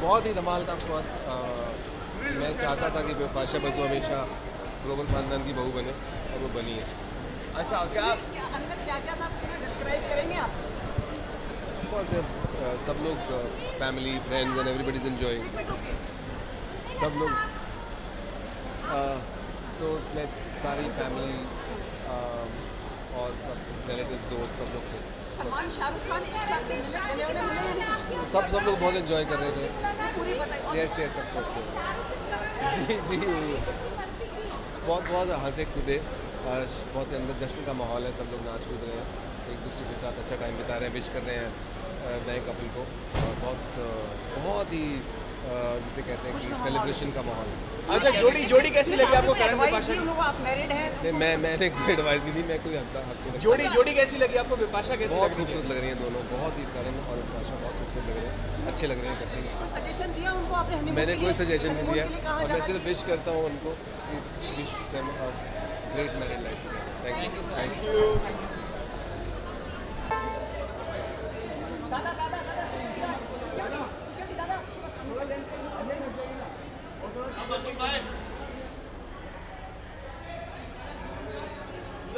बहुत ही धमाल था ऑफकोर्स मैं चाहता था कि पाशा बसु हमेशा ग्लोबल खानदान की बहू बने और वो बनी है। अच्छा क्या? क्या अंदर क्या क्या था डिस्क्राइब करेंगे आप? ऑफकोर्स सब लोग family friends and everybody is enjoying सब लोग uh, तो मैं सारी फैमिली और सब रिलेटिव दोस्त सब लोग थे। सलमान शाहरुख खान एक साथ मिले उन्हें मिले या नहीं कुछ? सब सब लोग बहुत एंजॉय कर रहे थे। पूरी बताइए यस यस ऑफ़ कोर्स जी जी बहुत बहुत हंसे कूदे बहुत अंदर जश्न का माहौल है सब लोग नाच कूद रहे हैं। एक दूसरे के साथ अच्छा टाइम बिता रहे हैं विश कर रहे हैं नए कपल को। और बहुत बहुत ही जिसे कहते हैं कि सेलिब्रेशन का माहौल। है अच्छा जोड़ी जोड़ी कैसी लगी आपको करण आप मैरिड हैं मैं मैंने कोई एडवाइस नहीं दी मैं कोई नहीं रखता। जोड़ी जोड़ी कैसी लगी आपको? बिपाशा कैसी बहुत लग? रही थी खूबसूरत लग रही हैं दोनों बहुत ही करण और भाषा बहुत खूबसूरत लग रहे हैं। अच्छे लग रहे हैं कोई सजेशन दिया उनको आपने मैंने कोई सजेशन नहीं दिया। मैं सिर्फ़ विश करता हूँ उनको wish great married life thank you thank you